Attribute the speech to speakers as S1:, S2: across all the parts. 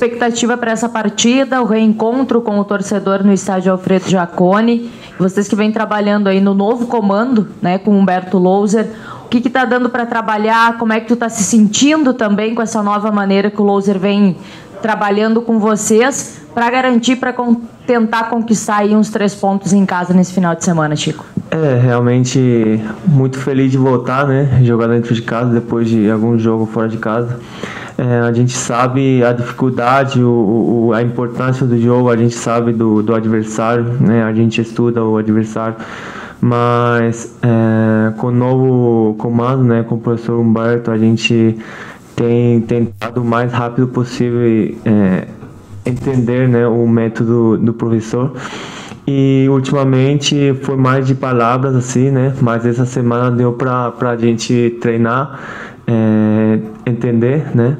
S1: expectativa para essa partida, o reencontro com o torcedor no estádio Alfredo Jaconi. Vocês que vêm trabalhando aí no novo comando, né, com Humberto Louser, o que está dando para trabalhar? Como é que tu está se sentindo também com essa nova maneira que o Louser vem trabalhando com vocês para garantir, para tentar conquistar aí uns três pontos em casa nesse final de semana, Chico?
S2: É, realmente muito feliz de voltar, né? Jogar dentro de casa depois de algum jogo fora de casa. É, a gente sabe a dificuldade, o, o, a importância do jogo, a gente sabe do, do adversário, né? A gente estuda o adversário mas é, com o novo comando, né, com o professor Humberto, a gente tem tentado o mais rápido possível é, entender né, o método do professor. E ultimamente foi mais de palavras assim, né? Mas essa semana deu para a gente treinar, é, entender, né?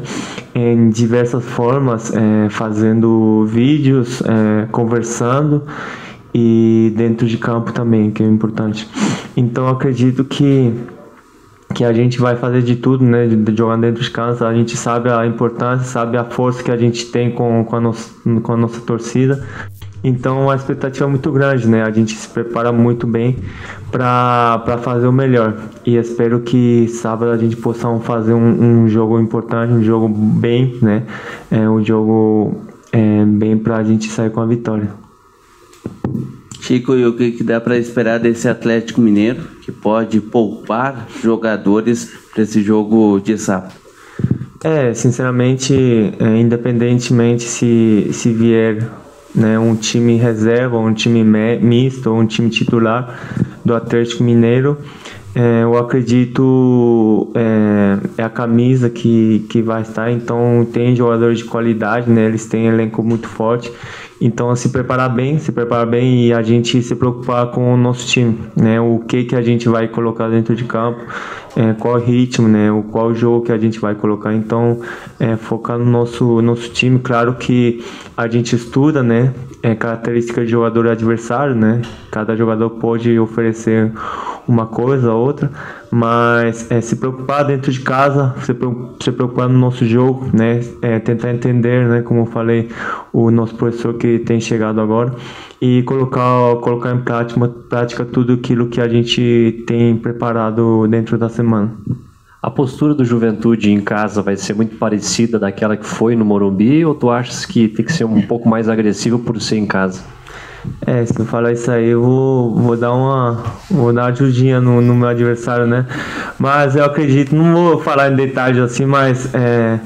S2: Em diversas formas, é, fazendo vídeos, é, conversando e dentro de campo também, que é importante. Então acredito que que a gente vai fazer de tudo, né, de, jogar dentro de casa. A gente sabe a importância, sabe a força que a gente tem com, com, a, nossa, com a nossa torcida. Então a expectativa é muito grande, né? A gente se prepara muito bem para fazer o melhor. E espero que sábado a gente possa fazer um, um jogo importante, um jogo bem, né? É um jogo é, bem para a gente sair com a vitória.
S3: Chico, e o que, que dá para esperar desse Atlético Mineiro que pode poupar jogadores para esse jogo de sábado?
S2: É, sinceramente, é, independentemente se, se vier né, um time reserva, um time misto, um time titular do Atlético Mineiro, é, eu acredito é, é, a camisa que, que vai estar, então tem jogadores de qualidade, né? Eles têm um elenco muito forte então, se preparar bem, se preparar bem e a gente se preocupar com o nosso time, né? O que que a gente vai colocar dentro de campo, é, qual ritmo, né? O qual jogo que a gente vai colocar. Então, é, focar no nosso nosso time. Claro que a gente estuda, né? É característica de jogador adversário, né? Cada jogador pode oferecer uma coisa ou outra, mas é, se preocupar dentro de casa, se, preocupar no nosso jogo, né? É, tentar entender, né? Como eu falei, o nosso professor que tem chegado agora e colocar, colocar em prática, prática tudo aquilo que a gente tem preparado dentro da semana.
S4: A postura do Juventude em casa vai ser muito parecida daquela que foi no Morumbi ou tu achas que tem que ser um pouco mais agressivo por ser em casa?
S2: É, se eu falar isso aí, eu vou, vou dar uma. Vou dar uma ajudinha no, no meu adversário, né? Mas eu acredito, não vou falar em detalhes assim, mas é,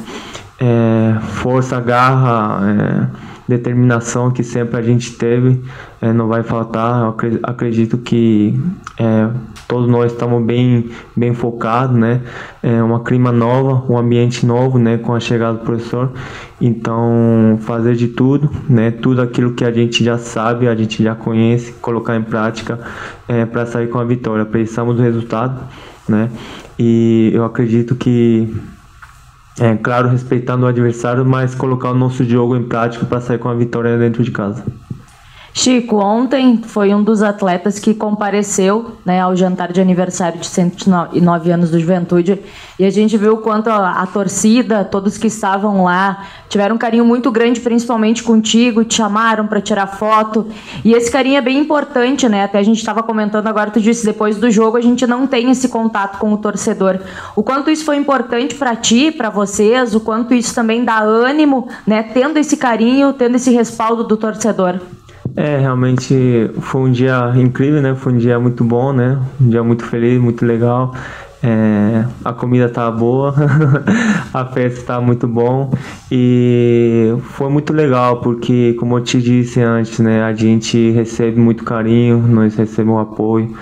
S2: é, força, garra, é, determinação que sempre a gente teve é, não vai faltar. Eu acredito que é, todos nós estamos bem, bem focados, né? É uma clima nova, um ambiente novo, né? Com a chegada do professor. Então, fazer de tudo, né? Tudo aquilo que a gente já sabe, a gente já conhece, colocar em prática é, para sair com a vitória. Precisamos do resultado, né? E eu acredito que é claro, respeitando o adversário, mas colocar o nosso jogo em prática para sair com a vitória dentro de casa.
S1: Chico, ontem foi um dos atletas que compareceu né, ao jantar de aniversário de 109 anos do Juventude e a gente viu quanto a, a, torcida, todos que estavam lá, tiveram um carinho muito grande, principalmente contigo, te chamaram para tirar foto e esse carinho é bem importante, né? Até a gente estava comentando agora, tu disse, depois do jogo a gente não tem esse contato com o torcedor. O quanto isso foi importante para ti, para vocês, o quanto isso também dá ânimo, né? Tendo esse carinho, tendo esse respaldo do torcedor.
S2: É, realmente foi um dia incrível, né? Foi um dia muito bom, né? Um dia muito feliz, muito legal. É, a comida tá boa, a festa tá muito bom e foi muito legal porque, como eu te disse antes, né, a gente recebe muito carinho, nós recebemos apoio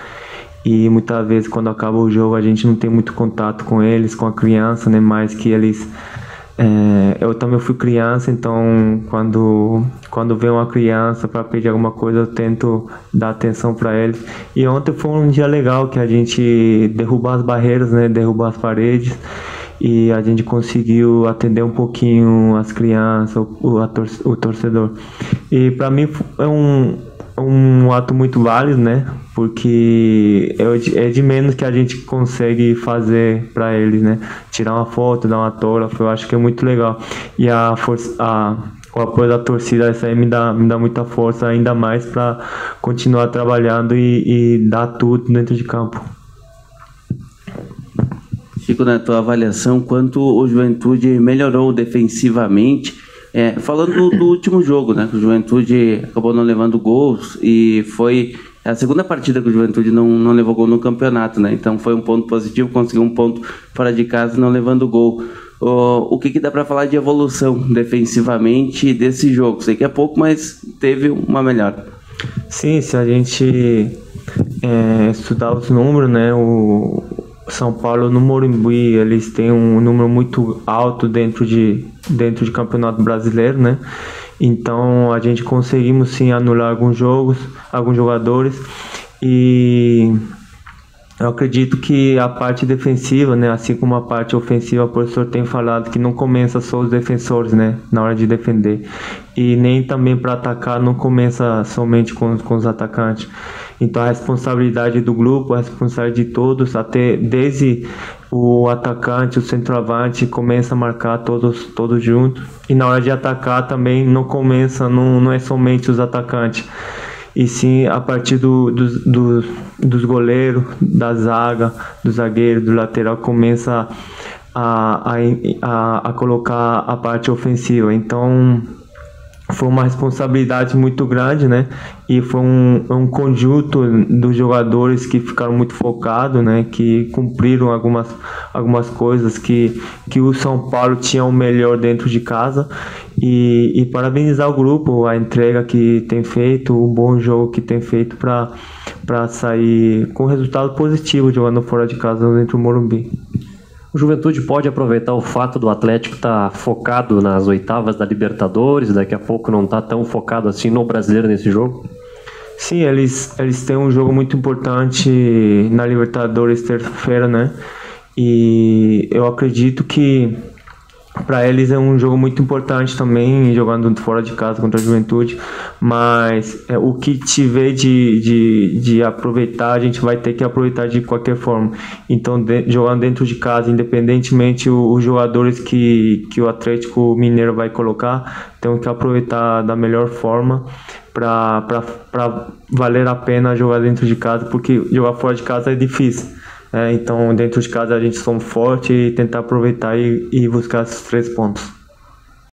S2: e muitas vezes quando acaba o jogo a gente não tem muito contato com eles, com a criança, né, mais que eles é, eu também fui criança, então quando quando vem uma criança para pedir alguma coisa, eu tento dar atenção para eles. E ontem foi um dia legal que a gente derrubou as barreiras, né, derrubou as paredes e a gente conseguiu atender um pouquinho as crianças, o, o torcedor. E para mim é um, um ato muito válido, né? porque é, é de menos que a gente consegue fazer para eles, né? Tirar uma foto, dar uma tola, eu acho que é muito legal. E a força, a, o apoio da torcida, isso aí me dá, me dá muita força ainda mais para continuar trabalhando e, e dar tudo dentro de campo.
S3: Chico, na tua avaliação, quanto o Juventude melhorou defensivamente? É, falando do, do, último jogo, né? Que o Juventude acabou não levando gols e foi a segunda partida que o Juventude não, não levou gol no campeonato, né? Então foi um ponto positivo, conseguiu um ponto fora de casa não levando gol. O, o que, que dá para falar de evolução defensivamente desse jogo? Sei que é pouco, mas teve uma melhora.
S2: Sim, se a gente é, estudar os números, né? O, são Paulo no Morumbi, eles têm um número muito alto dentro de, dentro de campeonato brasileiro, né? Então a gente conseguimos sim anular alguns jogos, alguns jogadores e eu acredito que a parte defensiva, né, assim como a parte ofensiva, o professor tem falado que não começa só os defensores, né, na hora de defender. E nem também para atacar não começa somente com, com os atacantes. Então a responsabilidade do grupo, a responsabilidade de todos, até desde o atacante, o centroavante começa a marcar todos todos juntos. E na hora de atacar também não começa, não, não é somente os atacantes e sim a partir do, do, do, dos goleiros, da zaga, do zagueiro, do lateral, começa a, a, a, a colocar a parte ofensiva. Então foi uma responsabilidade muito grande, né? E foi um, um conjunto dos jogadores que ficaram muito focados, né? Que cumpriram algumas, algumas coisas que, que o São Paulo tinha o melhor dentro de casa. E, e parabenizar o grupo, a entrega que tem feito, o bom jogo que tem feito para sair com resultado positivo jogando fora de casa dentro do Morumbi.
S4: O Juventude pode aproveitar o fato do Atlético estar tá focado nas oitavas da Libertadores, daqui a pouco não está tão focado assim no brasileiro nesse jogo?
S2: Sim, eles, eles têm um jogo muito importante na Libertadores terça-feira, né? E eu acredito que para eles é um jogo muito importante também, jogando fora de casa contra a Juventude, mas é, o que tiver de, de, de aproveitar, a gente vai ter que aproveitar de qualquer forma. Então, de, jogando dentro de casa, independentemente os jogadores que, que o Atlético Mineiro vai colocar, tem que aproveitar da melhor forma para valer a pena jogar dentro de casa, porque jogar fora de casa é difícil. É, então, dentro de casa, a gente somos forte e tentar aproveitar e, e buscar esses três pontos.